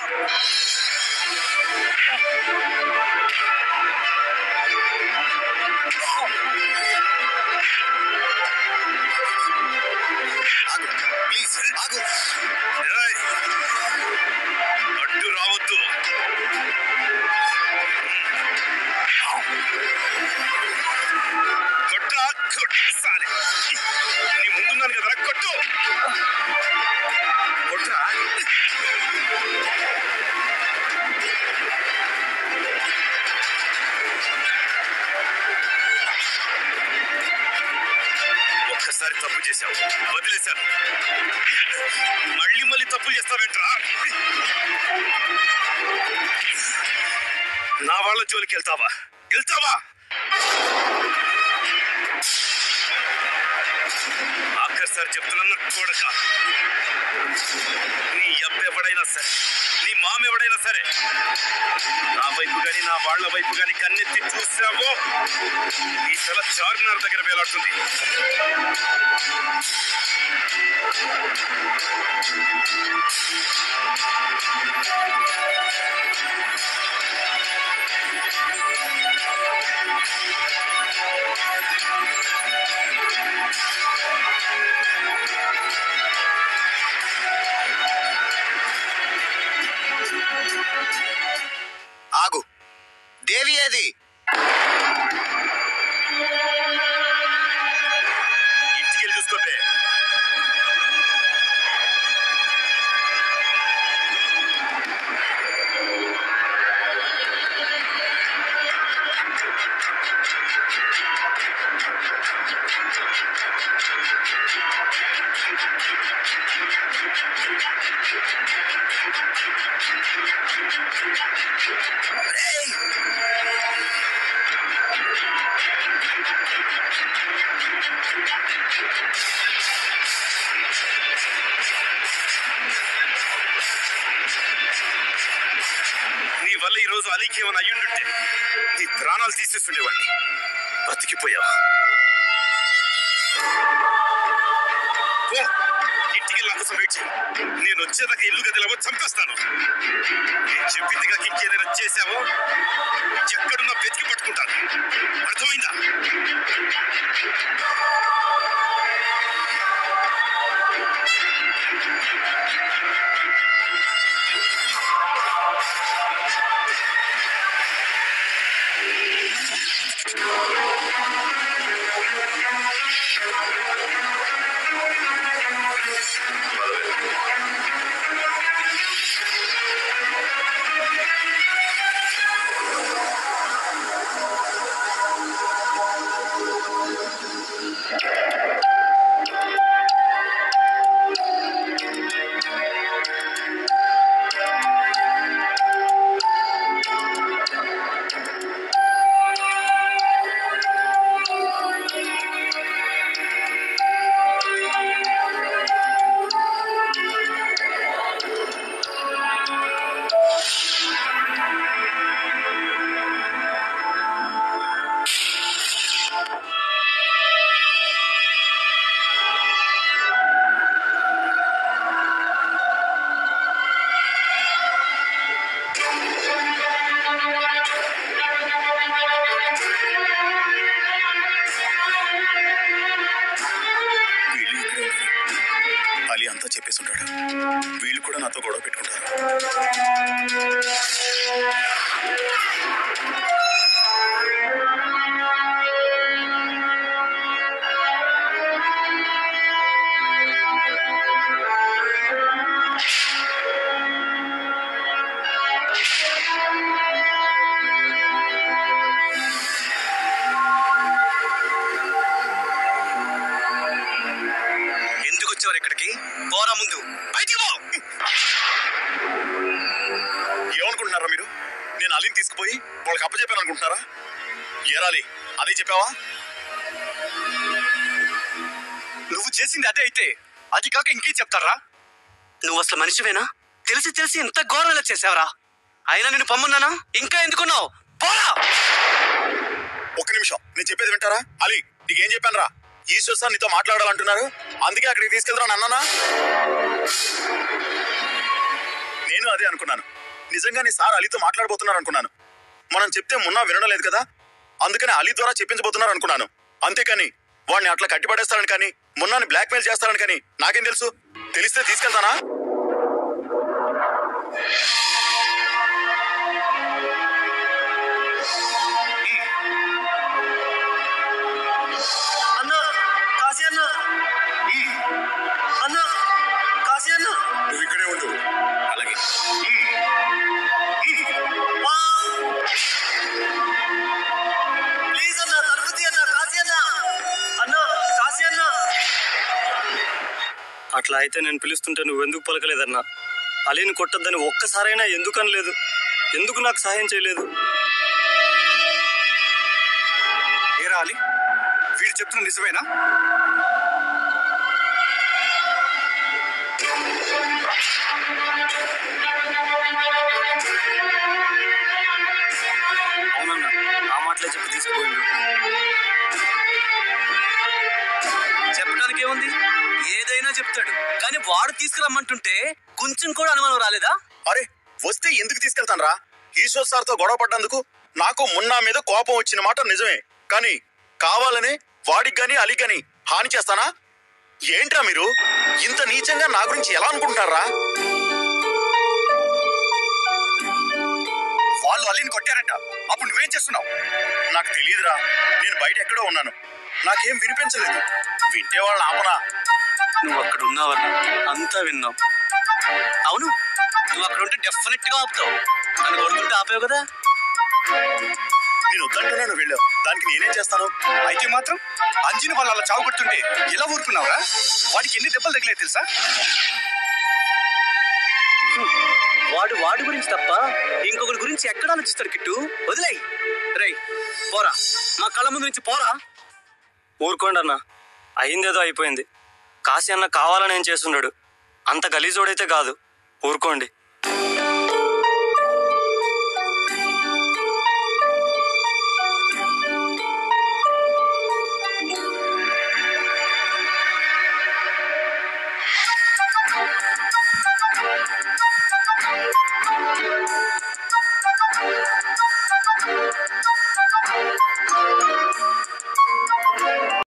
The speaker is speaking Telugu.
Thank you. నీ ముందున్నాను కదరా కొట్టు. కొట్టురా ఒక్కసారి తప్పు చేశావు. వదిలేశాను. మళ్ళీ మళ్ళీ తప్పులు చేస్తావేంట్రా? నా వాళ్ళ జోలికి వెళ్తావా? వెళ్తావా? ఆఖరిసారి చెప్తున్నా చూడక నీ అబ్బ ఎవడైనా సరే నీ మామ ఎవడైనా సరే నా వైపు గాని నా వాళ్ళ వైపు గాని కన్నెత్తి చూసావో ఈ తల చార్మినార్ దగ్గర వేలాడుతుంది. ఆగు వల్ల ఏమైనా అయ్యుండుంటే నీ ప్రాణాలు తీసేస్తుండేవాడిని. బతికిపోయావు ఇంటికి కోసం వెయిట్ చేయి. నేను వచ్చేదాకా ఇల్లు గదిలో చంపేస్తాను. నేను చెప్పిందిగా ఇంకేదైనా చేశావో? ఎక్కడున్నా వెతికి పట్టుకుంటాను. అర్థమైందా? ఏమనుకుంటున్నారా మీరు? నేను అలీని తీసుకుపోయి వాళ్ళకి అప్పచెప్పాను అనుకుంటున్నారా? ఏరాలి అదే చెప్పావా? నువ్వు చేసింది అదే అయితే అది కాక ఇంకేం చెప్తారా? నువ్వు అసలు మనిషివేనా? తెలిసి తెలిసి ఇంత ఘోరం ఇలా చేసావరా. అయినా నేను పొమ్మన్నానా? ఇంకా ఎందుకున్నావు? పోరా! ఒక్క నిమిషం నేను చెప్పేది వింటారా? అలీ నీకేం చెప్పాను రా ఈశ్వర్ సార్ నీతో మాట్లాడాలంటున్నారు. అందుకే అక్కడికి తీసుకెళ్తాను అన్నానా? నేను అదే అనుకున్నాను. నిజంగానే సార్ అలీతో మాట్లాడబోతున్నారు అనుకున్నాను మనం చెప్తే మున్నా వినడం లేదు కదా? అందుకని అలీ ద్వారా చెప్పించబోతున్నారు అనుకున్నాను అంతేకాని వాడిని అట్లా కట్టిపడేస్తారని కానీ మున్నాని బ్లాక్మెయిల్ చేస్తారని కానీ నాకేం తెలుసు? తెలిస్తే తీసుకెళ్తానా? అట్లా అయితే నేను పిలుస్తుంటే నువ్వు ఎందుకు పలకలేదన్నా? అలీని కొట్టద్దని ఒక్కసారైనా ఎందుకు అనలేదు? ఎందుకు నాకు సహాయం చేయలేదు? ఏరా అలీ? వీడు చెప్తున్న నిజమేనా? అవునన్నా ఆ మాటలే చెప్పి తీసుకుపోయిండు ఏదైనా కానీ వాడు తీసుకురమ్మంటుంటే కొంచెం కూడా అనుమానం రాలేదా? అరే వస్తే ఎందుకు తీసుకెళ్తాను రా ఈశ్వర్ సార్తో గొడవ పడ్డందుకు నాకు మున్నా మీద కోపం వచ్చిన మాట నిజమే. కానీ కావాలనే వాడికి గాని అలీ గాని హాని చేస్తానా? ఏంట్రా మీరు? ఇంత నీచంగా నా గురించి ఎలా అనుకుంటారా వాళ్ళు అలీని కొట్టారంట. అప్పుడు నువ్వేం చేస్తున్నావు? నాకు తెలియదురా నేను బయట ఎక్కడో ఉన్నాను. నాకేం వినిపించలేదు. వింటే వాళ్ళ ఆపనా నువ్వు అక్కడ ఉన్నావన్నా అంతా విన్నావు. అవును నువ్వు అక్కడ ఉంటే డెఫినెట్గా ఆపుతావు. నన్ను కొడుతుంటే ఆపావు కదా. నేను వద్దంటూనే నువ్వు వెళ్ళావు. దానికి నేనేం చేస్తాను? అయితే మాత్రం అంజిని వాళ్ళు అలా చావు కొడుతుంటే ఎలా ఊరుకున్నావురా? వాడికి ఎన్ని దెబ్బలు తగిలే తెలుసా? వాడు వాడి గురించి తప్ప ఇంకొకరి గురించి ఎక్కడ ఆలోచిస్తాడు కిట్టు? వదిలేయ్. రేయ్ పోరా. మా కళ్ళ ముందు నుంచి పోరా. ఊరుకోండి అన్న. అయిందేదో అయిపోయింది. కాశీ అన్న కావాలని ఏం చేస్తున్నాడు అంత గలీజోడైతే కాదు. ఊరుకోండి.